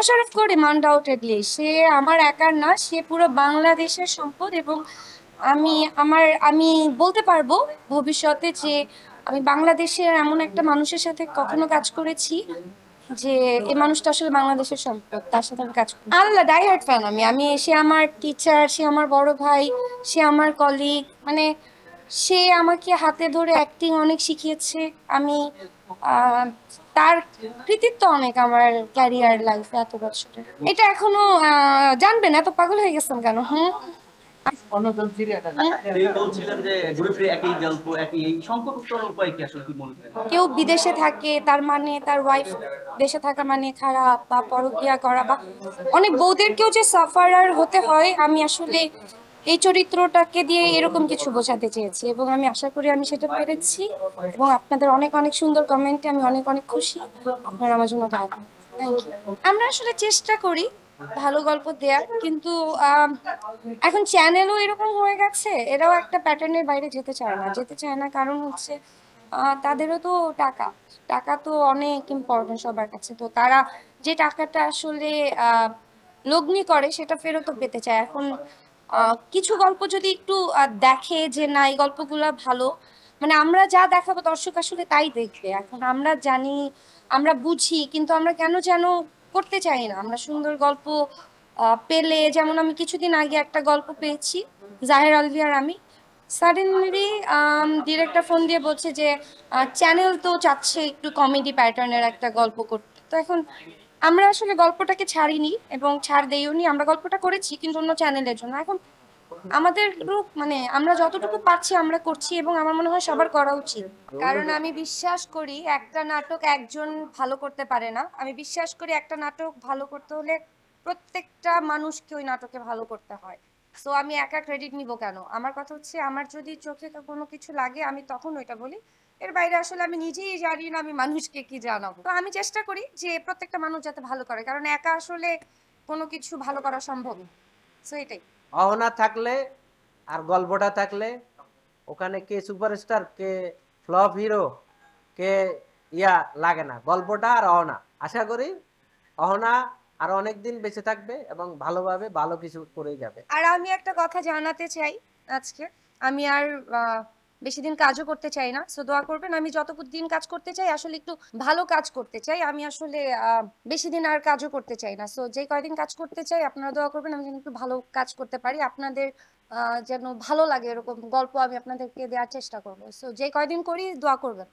Mosharraf Karim undoubtedly সে আমার একার না, সে পুরো বাংলাদেশের সম্পদ এবং আমি, আমার, আমি বলতে পারব ভবিষ্যতে যে আমি বাংলাদেশের এমন একটা মানুষের সাথে কখনো কাজ করেছি যে এই মানুষটা আসলে বাংলাদেশের সম্পদ, তার সাথে আমি কাজ করি। আল্লাহ ডাই হার্ট ফ্যান আমি। আমি, সে আমার টিচার সে আমার বড় ভাই, সে আমার কলিগ মানে সে আমাকে হাতে ধরে অ্যাক্টিং অনেক শিখিয়েছে। আমি তার কৃতিত্ব অনেক আমার ক্যারিয়ার লাইফে এত বছরের। এটা এখনও জানবেন, এত পাগল হয়ে গেছেন কেন? হুম? তিনি বলছিলেন যে ঘুরে ফিরে একই গল্প একই এই সংকট উত্তরণ উপায় কি আসলে কি করেন কেউ বিদেশে থাকে, তার মানে তার ওয়াইফ দেশে থাকা মানে খারাপ বা পরকিয়া করা বা অনেক বউদেরকেও যে সাফারার হতে হয়, আমি আসলে এই চরিত্রটাকে দিয়ে এরকম কিছু বোঝাতে চেয়েছি এবং আমি আশা করি আমি সেটা পেরেছি এবং আপনাদের অনেক অনেক সুন্দর কমেন্টে আমি অনেক অনেক খুশি। আপনারা আমার জন্য থ্যাংক ইউ আমরা আসলে চেষ্টা করি ভালো গল্প দেওয়ার কিন্তু এখন চ্যানেলও এরকম হয়ে গেছে, এরাও একটা প্যাটার্নের বাইরে যেতে চায় না। যেতে চায় না কারণ হচ্ছে তাদেরও তো টাকা। টাকা তো অনেক ইম্পর্টেন্ট সবার কাছে। তো তারা যে টাকাটা আসলে লগ্নি করে সেটা ফেরতও পেতে চায়। এখন কিছু গল্প যদি একটু দেখে যে না, এই গল্পগুলো ভালো। মানে আমরা যা দেখাবো দর্শক আসলে তাই দেখবে। এখন আমরা জানি, আমরা বুঝি, কিন্তু আমরা কেন যেন করতে চাই না। আমরা সুন্দর গল্প পেলে, যেমন আমি কিছুদিন আগে একটা গল্প পেয়েছি, জাহের আলভিয়ার আমি। সাডেনলি ডিরেক্টর ফোন দিয়ে বলছে যে চ্যানেল তো চাচ্ছে একটু কমেডি প্যাটার্নের একটা গল্প করতে। তো এখন আমরা আসলে গল্পটাকে ছাড়িনি এবং ছাড় দেইওনি, আমরা গল্পটা করেছি কিন্তু অন্য চ্যানেলের জন্য। এখন আমাদের রূপ মানে আমরা যতটুকু পাচ্ছি আমরা করছি এবং আমার মনে হয় সবার করা উচিত। কারণ আমি বিশ্বাস করি একটা নাটক একজন ভালো করতে পারে না। আমি বিশ্বাস করি একটা নাটক ভালো করতে হলে প্রত্যেকটা মানুষকে ওই নাটকে ভালো করতে হয়। সো আমি একা ক্রেডিট নিব কেন? আমার কথা হচ্ছে, আমার যদি চোখে কোনো কিছু লাগে, আমি তখন ওইটা বলি। এর বাইরে আসলে আমি নিজেই জানি না আমি মানুষকে কি জানাব। তো আমি চেষ্টা করি যে প্রত্যেকটা মানুষ যাতে ভালো করে, কারণ একা আসলে কোনো কিছু ভালো করা সম্ভব সো এটাই। অহনা থাকলে আর গল্পটা থাকলে, ওখানে কে সুপারস্টার কে ফ্লপ হিরো কে ইয়া লাগে না। গল্পটা আর অহনা। আশা করি অহনা আর অনেক দিন বেঁচে থাকবে এবং ভালোভাবে ভালো কিছু করে যাবে। আর আমি একটা কথা জানাতে চাই আজকে। আমি আর বেশি দিন কাজও করতে চাই না সো দোয়া করবেন। আমি যতটুকু দিন কাজ করতে চাই, আসলে একটু ভালো কাজ করতে চাই। আমি আসলে বেশি দিন আর কাজও করতে চাই না। সো যে কয়দিন কাজ করতে চাই, আপনারা দোয়া করবেন, আমি যেন একটু ভালো কাজ করতে পারি। আপনাদের যেন ভালো লাগে, এরকম গল্প আমি আপনাদেরকে দেওয়ার চেষ্টা করব। সো যে কয়দিন করি, দোয়া করবেন।